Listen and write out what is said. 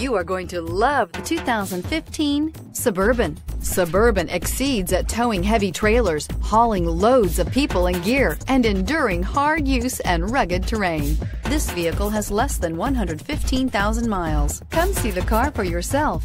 You are going to love the 2015 Suburban. Suburban exceeds at towing heavy trailers, hauling loads of people and gear, and enduring hard use and rugged terrain. This vehicle has less than 115,000 miles. Come see the car for yourself.